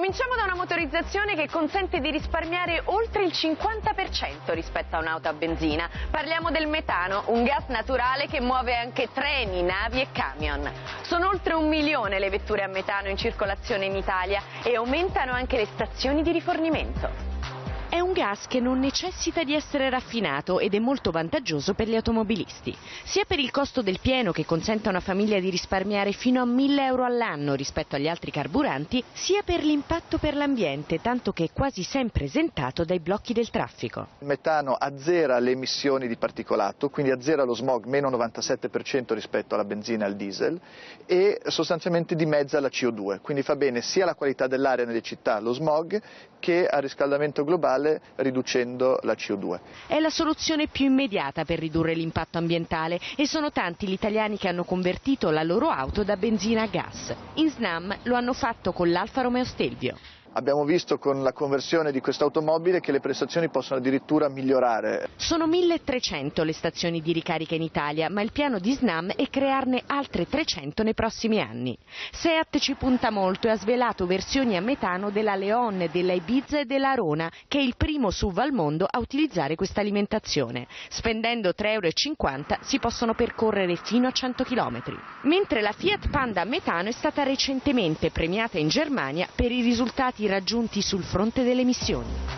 Cominciamo da una motorizzazione che consente di risparmiare oltre il 50% rispetto a un'auto a benzina. Parliamo del metano, un gas naturale che muove anche treni, navi e camion. Sono oltre un milione le vetture a metano in circolazione in Italia e aumentano anche le stazioni di rifornimento. È un gas che non necessita di essere raffinato ed è molto vantaggioso per gli automobilisti, sia per il costo del pieno che consente a una famiglia di risparmiare fino a 1000 euro all'anno rispetto agli altri carburanti, sia per l'impatto per l'ambiente, tanto che è quasi sempre esentato dai blocchi del traffico. Il metano azzera le emissioni di particolato, quindi azzera lo smog meno 97% rispetto alla benzina e al diesel e sostanzialmente dimezza la CO2, quindi fa bene sia alla qualità dell'aria nelle città, lo smog, che al riscaldamento globale riducendo la CO2. È la soluzione più immediata per ridurre l'impatto ambientale e sono tanti gli italiani che hanno convertito la loro auto da benzina a gas. In Snam lo hanno fatto con l'Alfa Romeo Stelvio. Abbiamo visto con la conversione di questa automobile che le prestazioni possono addirittura migliorare. Sono 1300 le stazioni di ricarica in Italia, ma il piano di Snam è crearne altre 300 nei prossimi anni. Seat ci punta molto e ha svelato versioni a metano della Leon, della Ibiza e della Arona, che è il primo SUV al mondo a utilizzare questa alimentazione. Spendendo 3,50 euro si possono percorrere fino a 100 km. Mentre la Fiat Panda a metano è stata recentemente premiata in Germania per i risultati raggiunti sul fronte delle missioni.